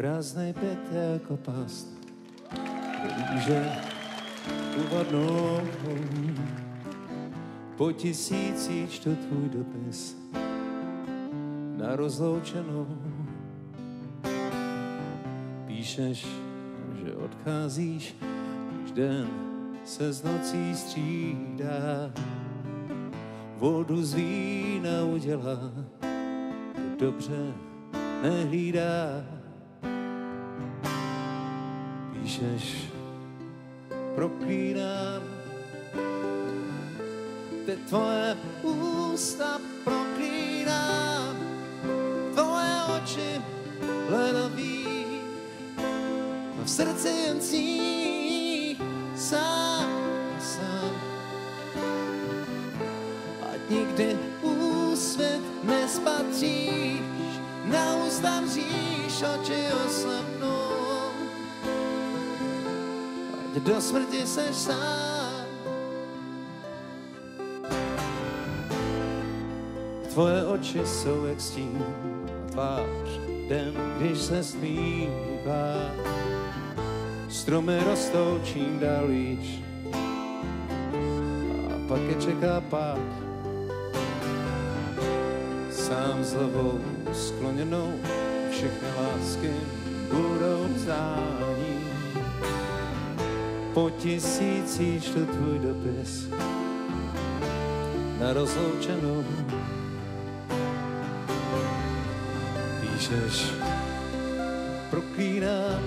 prázdnej pět jako past. Že uvadnou po tisící čtu tvůj dopis na rozloučenou. Píšeš, že odcházíš, už den se z nocí střídá. Vodu z vína udělá, dobře nehlídá. Píšeš, proklínám, ty tvoje ústa proklínám, tvoje oči ledový, a v srdci jen zní sám, sám. Ať nikdy úsvit nespatříš, na ústa mříš, oči oslepnou, do smrti seš sám. Tvoje oči jsou jak stín, tvář den, když se smívá. Stromy rostou čím dál víc a pak je čeká pád. Sám s hlavou skloněnou všechny lásky budou vzdání. Po tisící čtu tvůj dopis na rozloučenou píšeš, proklínám.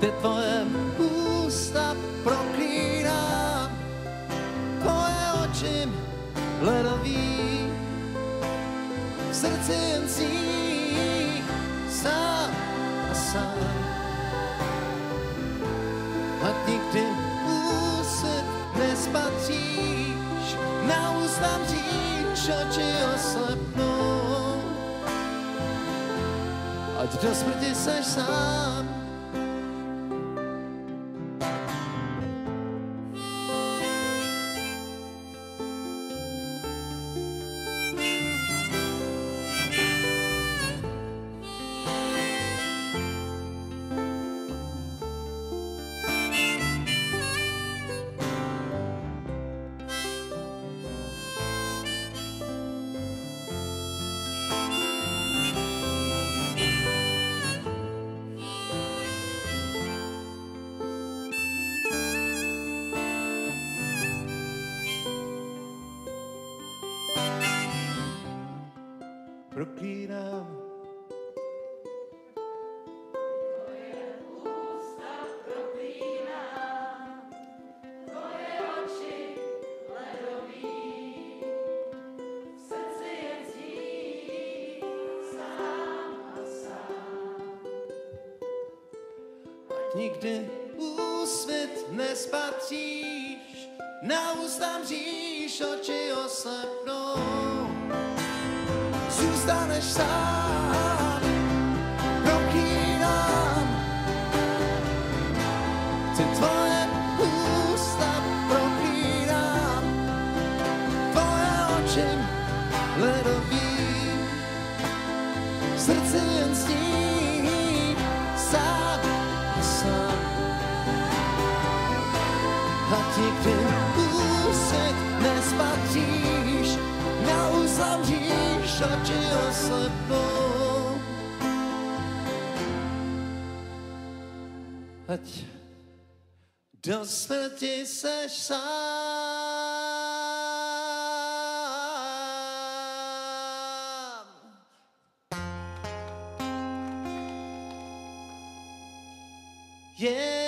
Ty tvoje ústa proklínám, tvoje oči ledový, v srdci jen sám a sám. Ať nikdy úsvit nespatříš, na ústa mříš, oči oslepnou. Ať do smrti seš sám. Proklínám. Nikdy úsvit nespatříš, na ústa mříš, oči oslepnou zůstaneš sám. Proklínám ty tvoje ústa, proklínám tvoje oči ledový. Srdce jen sní sám a sám. A nikdy úsvit mříš, oči oslepnou. Ať do smrti seš sám. Yeah.